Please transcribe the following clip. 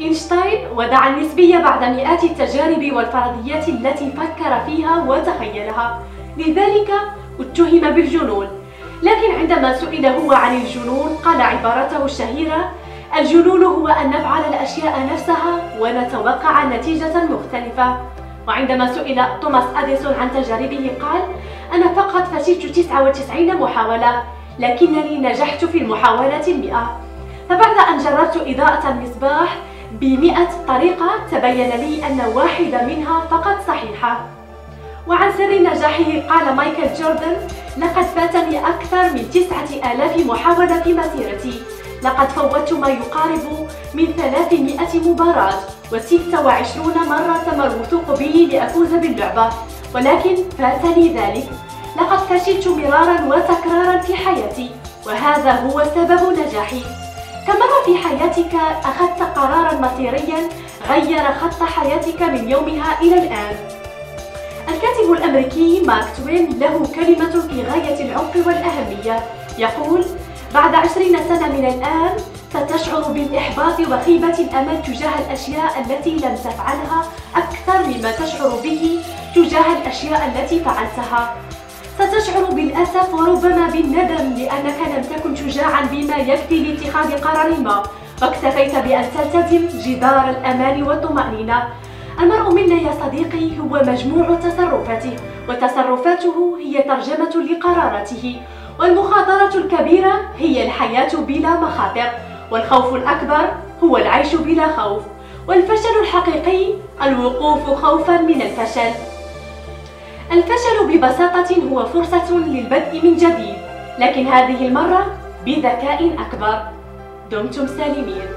إينشتاين وضع النسبية بعد مئات التجارب والفرضيات التي فكر فيها وتخيلها. لذلك اتهم بالجنون. لكن عندما سئل هو عن الجنون قال عبارته الشهيرة الجنون هو أن نفعل الأشياء نفسها ونتوقع نتيجة مختلفة. وعندما سئل توماس أديسون عن تجاربه قال أنا فقط فشلت 99 محاولة لكنني نجحت في المحاولة المئة فبعد أن جربت إضاءة المصباح بمئة طريقة تبين لي أن واحدة منها فقط صحيحة. وعن سر نجاحه قال مايكل جوردن لقد فاتني أكثر من تسعة آلاف محاولة في مسيرتي. لقد فوتت ما يقارب من 300 مباراة و26 مرة تم الوثوق بي لأفوز باللعبة. ولكن فاتني ذلك. لقد فشلت مرارا وتكرارا في حياتي وهذا هو سبب نجاحي. كم مرة في حياتك؟ أخذت قرارا مصيريا غير خط حياتك من يومها إلى الآن. الكاتب الأمريكي مارك توين له كلمة في غاية العمق والأهمية. يقول بعد عشرين سنة من الآن ستشعر بالإحباط وخيبة الأمل تجاه الأشياء التي لم تفعلها أكثر مما تشعر به تجاه الأشياء التي فعلتها. ستشعر بالأسف وربما بالندم لأنك لم تكن شجاعا بما يكفي لاتخاذ قرار ما. واكتفيت بأن تلتزم جدار الأمان والطمأنينة. المرء منا يا صديقي هو مجموع تصرفاته وتصرفاته هي ترجمة لقراراته. والمخاطرة الكبيرة هي الحياة بلا مخاطر والخوف الأكبر هو العيش بلا خوف. والفشل الحقيقي الوقوف خوفا من الفشل. الفشل ببساطة هو فرصة للبدء من جديد لكن هذه المرة بذكاء أكبر. دمتم سالمين.